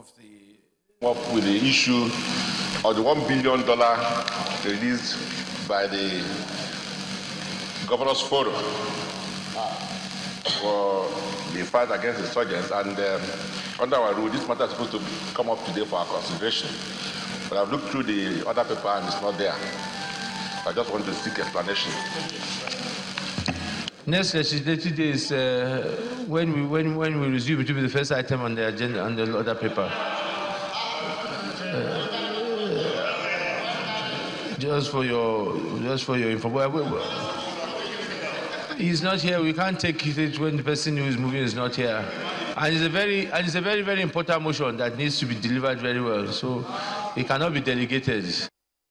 of the up with the issue of the one billion dollar released by the governors forum for the fight against insurgents. And um, under our rule this matter is supposed to come up today for our consideration. But i've looked through the other paper and it's not there. I just want to seek explanation Next legislative is uh, when we when when we resume. It will be the first item on the agenda on the other paper. Uh, just for your just for your information. He's not here. We can't take it when the person who is moving is not here. And it's a very and it's a very very important motion that needs to be delivered very well. So it cannot be delegated.